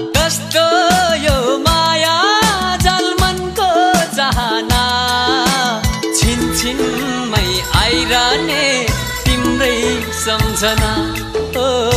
कस्तो यो माया जलमनको चाहना। छिनछिनमै आइरहने तिम्रै सम्झना। ओ